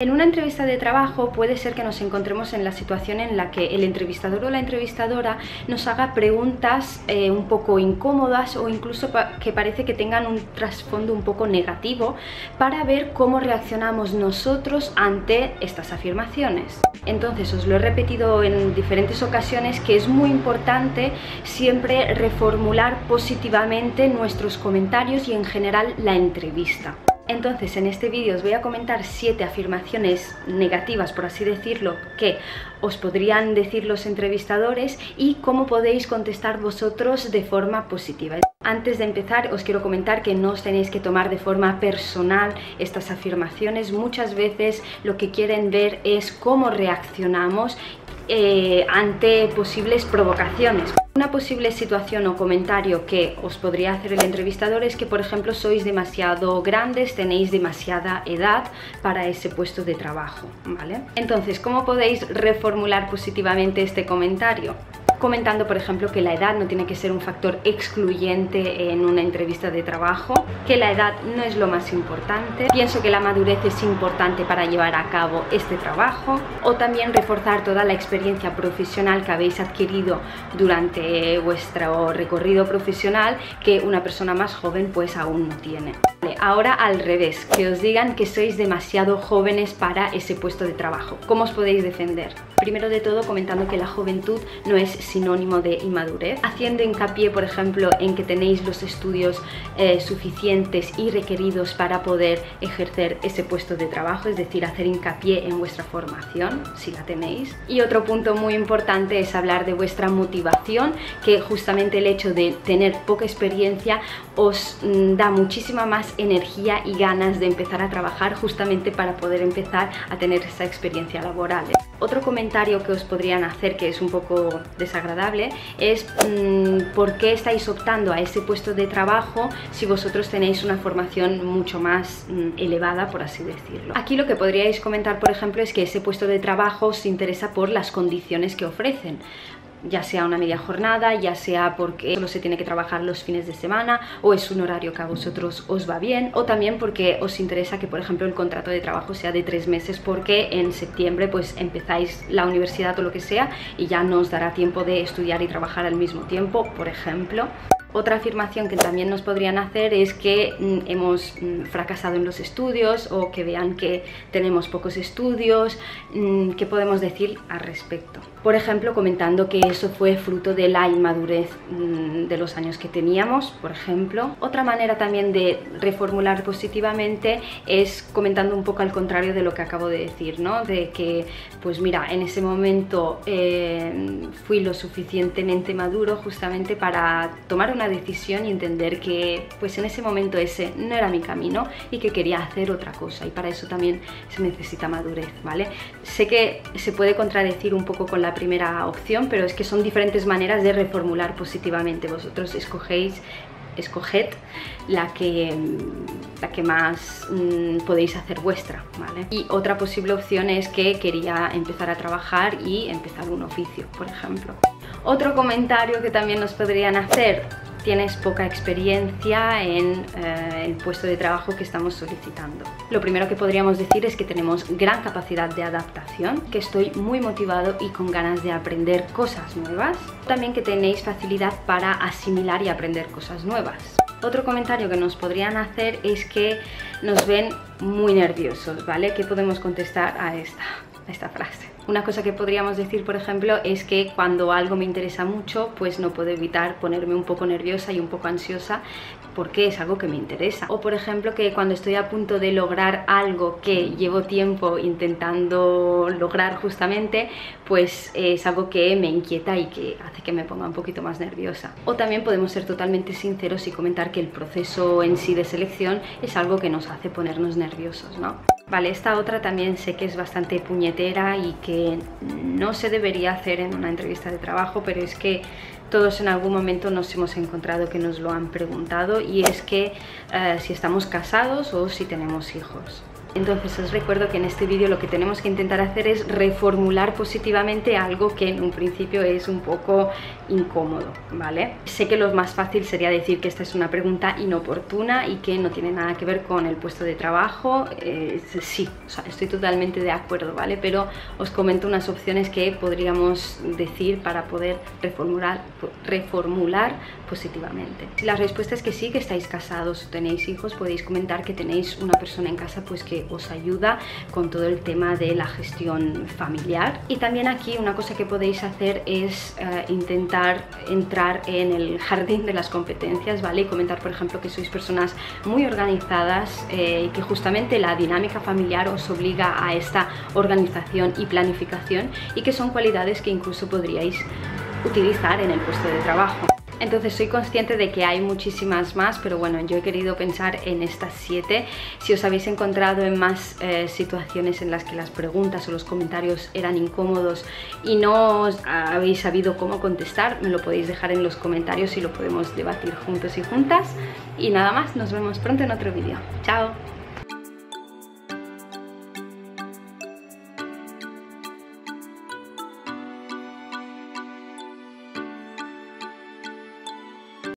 En una entrevista de trabajo puede ser que nos encontremos en la situación en la que el entrevistador o la entrevistadora nos haga preguntas eh, un poco incómodas o incluso que parece que tengan un trasfondo un poco negativo para ver cómo reaccionamos nosotros ante estas afirmaciones. Entonces os lo he repetido en diferentes ocasiones que es muy importante siempre reformular positivamente nuestros comentarios y en general la entrevista. Entonces en este vídeo os voy a comentar siete afirmaciones negativas, por así decirlo, que os podrían decir los entrevistadores y cómo podéis contestar vosotros de forma positiva. Antes de empezar os quiero comentar que no os tenéis que tomar de forma personal estas afirmaciones, muchas veces lo que quieren ver es cómo reaccionamos eh, ante posibles provocaciones. Una posible situación o comentario que os podría hacer el entrevistador es que, por ejemplo, sois demasiado grandes, tenéis demasiada edad para ese puesto de trabajo, ¿vale? Entonces, ¿cómo podéis reformular positivamente este comentario? Comentando, por ejemplo, que la edad no tiene que ser un factor excluyente en una entrevista de trabajo, que la edad no es lo más importante, pienso que la madurez es importante para llevar a cabo este trabajo, o también reforzar toda la experiencia profesional que habéis adquirido durante vuestro recorrido profesional que una persona más joven pues aún no tiene. Ahora al revés, que os digan que sois demasiado jóvenes para ese puesto de trabajo. ¿Cómo os podéis defender? Primero de todo comentando que la juventud no es sinónimo de inmadurez, haciendo hincapié por ejemplo en que tenéis los estudios eh, suficientes y requeridos para poder ejercer ese puesto de trabajo, es decir, hacer hincapié en vuestra formación, si la tenéis. Y otro punto muy importante es hablar de vuestra motivación, que justamente el hecho de tener poca experiencia os mm, da muchísima más energía y ganas de empezar a trabajar justamente para poder empezar a tener esa experiencia laboral. Otro que os podrían hacer que es un poco desagradable es mm, por qué estáis optando a ese puesto de trabajo si vosotros tenéis una formación mucho más mm, elevada, por así decirlo. Aquí lo que podríais comentar, por ejemplo, es que ese puesto de trabajo os interesa por las condiciones que ofrecen ya sea una media jornada, ya sea porque solo se tiene que trabajar los fines de semana o es un horario que a vosotros os va bien o también porque os interesa que por ejemplo el contrato de trabajo sea de tres meses porque en septiembre pues empezáis la universidad o lo que sea y ya no os dará tiempo de estudiar y trabajar al mismo tiempo, por ejemplo. Otra afirmación que también nos podrían hacer es que mm, hemos mm, fracasado en los estudios o que vean que tenemos pocos estudios. Mm, ¿Qué podemos decir al respecto? Por ejemplo, comentando que eso fue fruto de la inmadurez de los años que teníamos, por ejemplo. Otra manera también de reformular positivamente es comentando un poco al contrario de lo que acabo de decir, ¿no? De que, pues mira, en ese momento eh, fui lo suficientemente maduro justamente para tomar una decisión y entender que pues en ese momento ese no era mi camino y que quería hacer otra cosa y para eso también se necesita madurez, ¿vale? Sé que se puede contradecir un poco con la primera opción, pero es que son diferentes maneras de reformular positivamente. Vosotros escogéis escoged la que, la que más mm, podéis hacer vuestra, ¿vale? Y otra posible opción es que quería empezar a trabajar y empezar un oficio, por ejemplo. Otro comentario que también nos podrían hacer, tienes poca experiencia en eh, el puesto de trabajo que estamos solicitando. Lo primero que podríamos decir es que tenemos gran capacidad de adaptación, que estoy muy motivado y con ganas de aprender cosas nuevas. También que tenéis facilidad para asimilar y aprender cosas nuevas. Otro comentario que nos podrían hacer es que nos ven muy nerviosos, ¿vale? ¿Qué podemos contestar a esta, esta frase? Una cosa que podríamos decir, por ejemplo, es que cuando algo me interesa mucho, pues no puedo evitar ponerme un poco nerviosa y un poco ansiosa porque es algo que me interesa. O por ejemplo que cuando estoy a punto de lograr algo que llevo tiempo intentando lograr justamente, pues es algo que me inquieta y que hace que me ponga un poquito más nerviosa. O también podemos ser totalmente sinceros y comentar que el proceso en sí de selección es algo que nos hace ponernos nerviosos, ¿no? Vale, esta otra también sé que es bastante puñetera y que no se debería hacer en una entrevista de trabajo, pero es que todos en algún momento nos hemos encontrado que nos lo han preguntado y es que eh, si estamos casados o si tenemos hijos. Entonces os recuerdo que en este vídeo lo que tenemos que intentar hacer es reformular positivamente algo que en un principio es un poco incómodo, ¿vale? Sé que lo más fácil sería decir que esta es una pregunta inoportuna y que no tiene nada que ver con el puesto de trabajo. Eh, sí, estoy totalmente de acuerdo, ¿vale? Pero os comento unas opciones que podríamos decir para poder reformular, reformular positivamente. Si la respuesta es que sí, que estáis casados o tenéis hijos, podéis comentar que tenéis una persona en casa pues que os ayuda con todo el tema de la gestión familiar. Y también aquí una cosa que podéis hacer es eh, intentar entrar en el jardín de las competencias, ¿vale? Y comentar, por ejemplo, que sois personas muy organizadas eh, y que justamente la dinámica familiar os obliga a esta organización y planificación y que son cualidades que incluso podríais utilizar en el puesto de trabajo. Entonces soy consciente de que hay muchísimas más, pero bueno, yo he querido pensar en estas siete. Si os habéis encontrado en más eh, situaciones en las que las preguntas o los comentarios eran incómodos y no habéis sabido cómo contestar, me lo podéis dejar en los comentarios y lo podemos debatir juntos y juntas. Y nada más, nos vemos pronto en otro vídeo. ¡Chao!